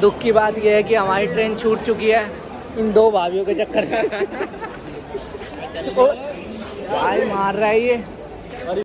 दुख की बात यह है कि हमारी ट्रेन छूट चुकी है इन दो भाभीियों के चक्कर में। भाई मार रहा है ये।